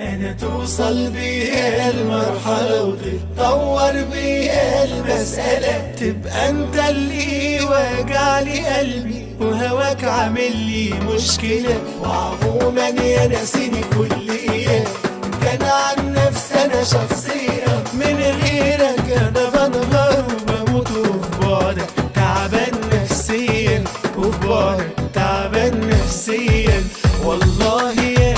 أنا توصل بيها المرحلة وتتطور بيها المسألة؟ تبقى أنت اللي واجع لي قلبي وهواك عامل لي مشكلة. وعموما يا ناسيني كلية كان عن نفسي أنا شخصية من غيرك أنا بنهار وبموت وفي بعدك تعبان نفسيا وفي بعدك تعبان نفسيا. والله يا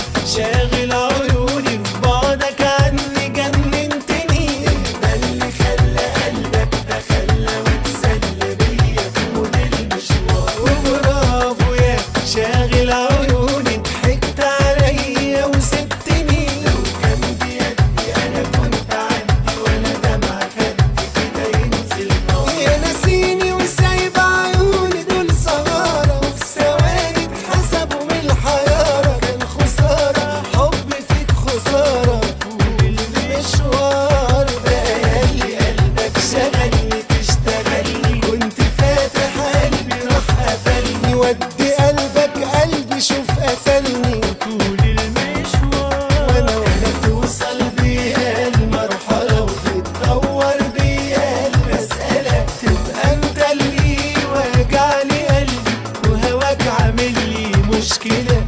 ودي قلبك قلبي شوف قفلني طول المشوار. وأنا وأنا توصل بيها المرحلة وتتطور بيها المسألة. تبقى انت اللي واجع لي قلبي وهواك عامل لي مشكلة.